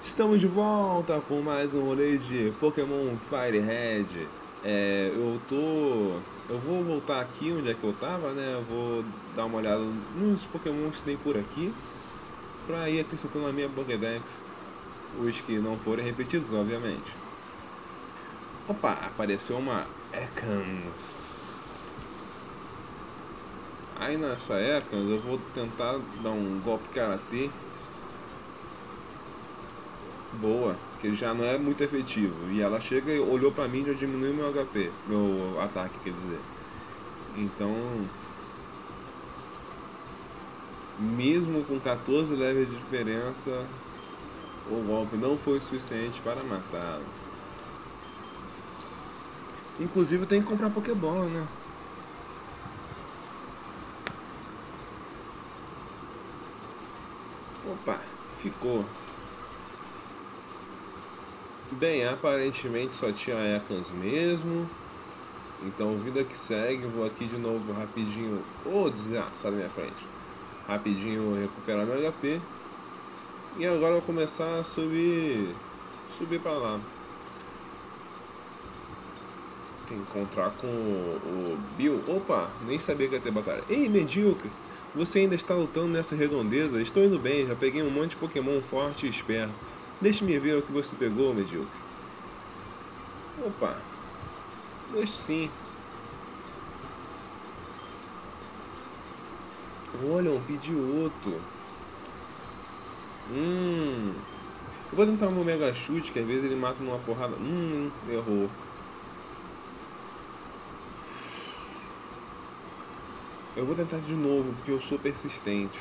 Estamos de volta com mais um rolê de Pokémon Firehead. É, eu tô. Eu vou voltar aqui onde é que eu tava, né? Eu vou dar uma olhada nos Pokémon que tem por aqui. Pra ir acrescentando na minha Pokédex. Os que não forem repetidos, obviamente. Opa, apareceu uma Ekans. Aí nessa Ekans eu vou tentar dar um golpe karatê boa, que já não é muito efetivo. E ela chega e olhou pra mim e já diminuiu meu HP, meu ataque, quer dizer. Então, mesmo com 14 levels de diferença, o golpe não foi suficiente para matá-lo. Inclusive tem que comprar Pokébola, né? Opa, ficou. Bem, aparentemente só tinha Ekans mesmo. Então, vida que segue, vou aqui de novo rapidinho. Ô, oh, desgraçado minha frente. Rapidinho recuperar meu HP. E agora eu vou começar a subir. Subir pra lá. Tem que encontrar com o, Bill. Opa, nem sabia que ia ter batalha. Ei, medíocre! Você ainda está lutando nessa redondeza? Estou indo bem, já peguei um monte de Pokémon forte e esperto. Deixe-me ver o que você pegou, medíocre. Opa. Deixe sim. Olha, um outro. Hum. Eu vou tentar um Mega Chute, que às vezes ele mata numa porrada. Hum, errou. Eu vou tentar de novo, porque eu sou persistente.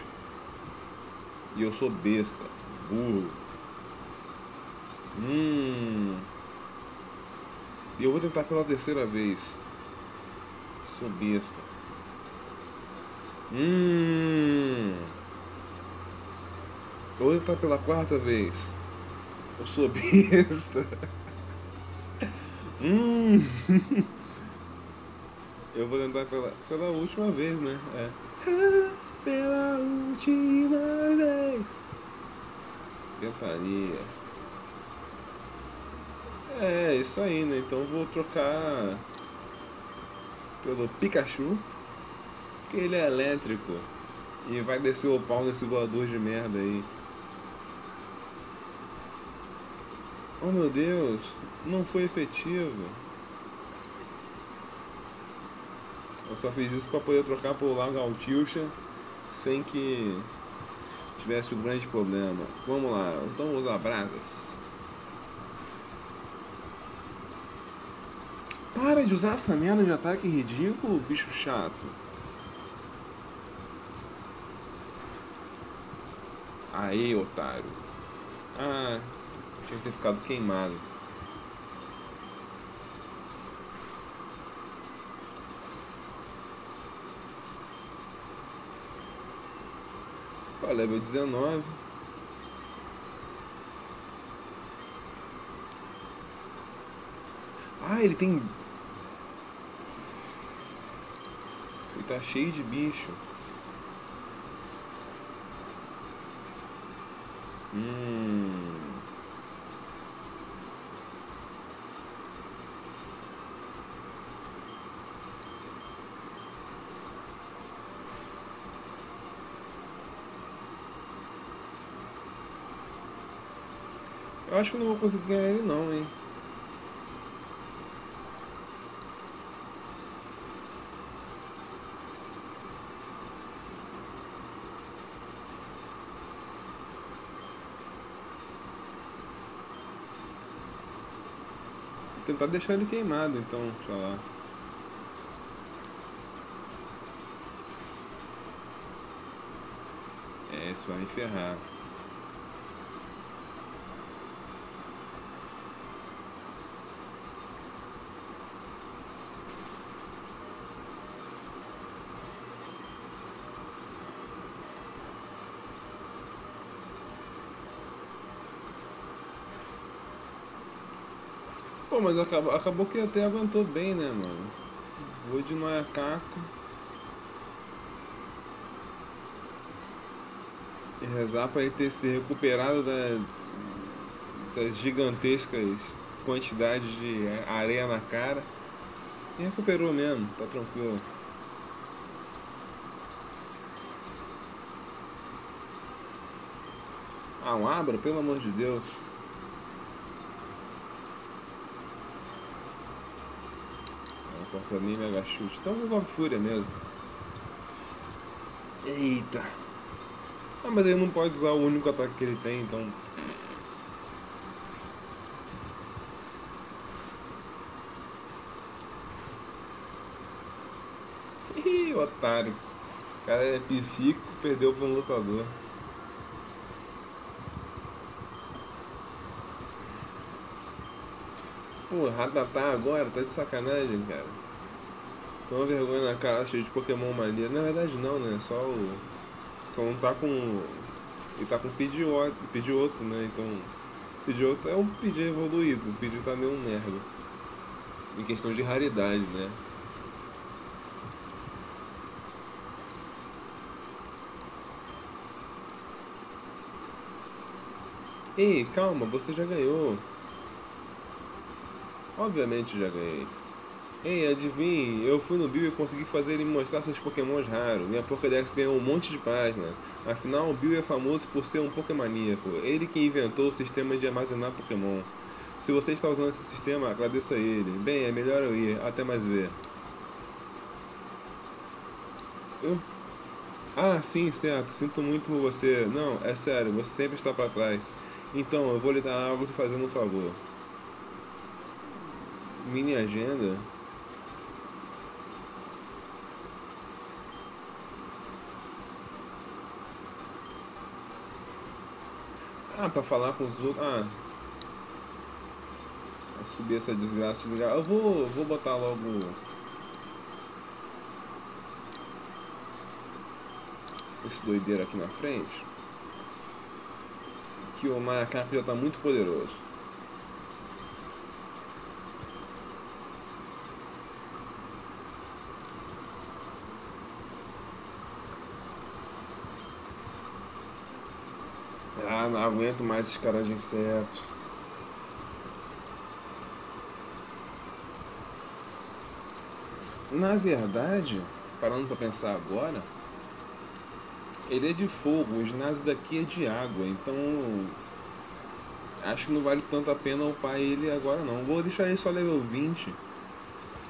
E eu sou besta, burro. Hum. E eu vou tentar pela terceira vez. Sou besta. Hum. Eu vou tentar pela quarta vez. Eu sou besta. hum. Eu vou tentar pela, pela última vez, né? É. Pela última vez. Tentaria. É, isso aí, né? Então vou trocar pelo Pikachu, que ele é elétrico e vai descer o pau nesse voador de merda aí. Oh meu Deus, não foi efetivo. Eu só fiz isso para poder trocar por Lagaltilcha sem que tivesse um grande problema. Vamos lá, então vamos usar brasas. Para de usar essa merda de ataque ridículo, bicho chato. Aí, otário. Ah, tinha que ter ficado queimado. Ó, level 19. Ah, ele tem E tá cheio de bicho. Hum. Eu acho que não vou conseguir ganhar ele não, hein. tentar deixar ele queimado, então, sei lá. É, só me Pô, mas acabou, acabou que até aguentou bem, né, mano? Vou de Noiacaco. E rezar para ele ter se recuperado da, das gigantescas quantidades de areia na cara. E recuperou mesmo, tá tranquilo. Ah, um abra, pelo amor de Deus. Posso nem mega chute. Então vou com fúria mesmo. Eita. Ah, mas ele não pode usar o único ataque que ele tem, então Ih, otário. O cara é psíquico, perdeu para um lutador. Pô, Ratatá agora, tá de sacanagem, cara. Toma vergonha na cara, cheio de Pokémon mania. Na verdade não, né? Só o. Só não tá com. Ele tá com Pidgeotto, Pidgeotto né? Então. Pidgeotto é um Pidgey evoluído, o Pidgey tá meio um merda. Em questão de raridade, né? Ei, calma, você já ganhou. Obviamente já ganhei. Ei, adivinhe, eu fui no Bill e consegui fazer ele mostrar seus pokémons raros. Minha Pokédex ganhou um monte de página. Afinal, o Bill é famoso por ser um pokémoníaco. Ele que inventou o sistema de armazenar Pokémon. Se você está usando esse sistema, agradeça a ele. Bem, é melhor eu ir. Até mais ver. Eu? Ah, sim, certo. Sinto muito por você. Não, é sério, você sempre está para trás. Então, eu vou lhe dar algo fazendo um favor. Mini agenda. Ah, pra falar com os outros. Ah. Subir essa desgraça. Eu vou, vou botar logo. Esse doideiro aqui na frente que o macaco já está muito poderoso. Ah, não aguento mais esses caras de inseto. Na verdade, parando para pensar agora, ele é de fogo, o ginásio daqui é de água, então acho que não vale tanto a pena upar ele agora não. Vou deixar ele só level 20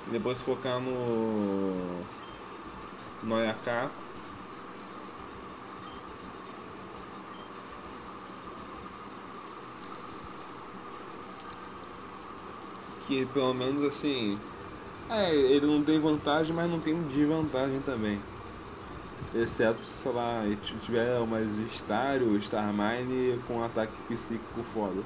e depois focar no Noyakaku. Que pelo menos assim. É, ele não tem vantagem, mas não tem desvantagem também. Exceto, sei lá, se tiver umas Star Starmine com ataque psíquico foda.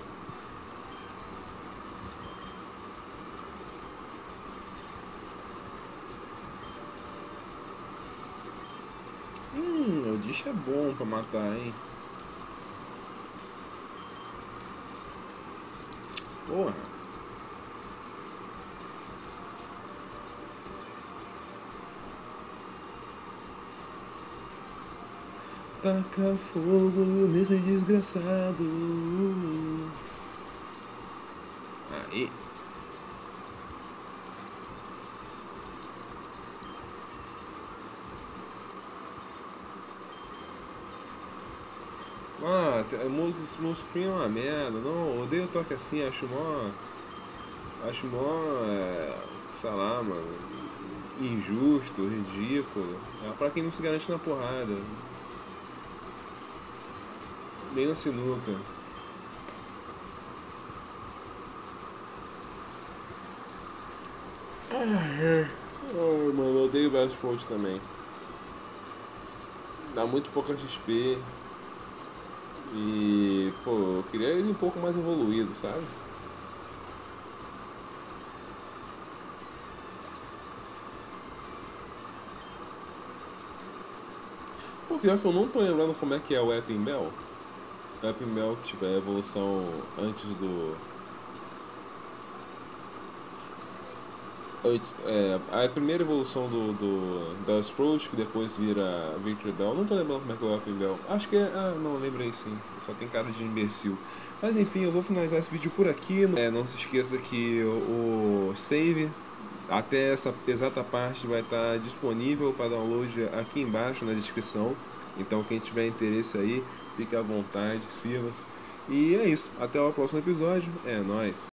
Hum, o Dish é bom pra matar, hein? Porra. Taca fogo nesse desgraçado. Aí. Ah, meu screen é uma merda. Não, odeio toque assim, acho mó. Acho mó. É, sei lá, mano. Injusto, ridículo. É pra quem não se garante na porrada nem na sinuca. Ai, mano, eu odeio o Point também. Dá muito pouca XP. E, pô, eu queria ele um pouco mais evoluído, sabe? Pô, pior que eu não tô lembrando como é que é o Epping Bell. Up Milk tiver a evolução antes do. é, a primeira evolução do, do Bell Sprout, que depois vira Victory Bell. Não tô lembrando como é que é o Up Bell. Acho que é. Ah, não, lembrei sim. Só tem cara de imbecil. Mas enfim, eu vou finalizar esse vídeo por aqui. É, não se esqueça que o, o save até essa exata parte vai estar disponível para download aqui embaixo na descrição. Então quem tiver interesse aí, fique à vontade, sirva-se. E é isso. Até o próximo episódio. É nóis.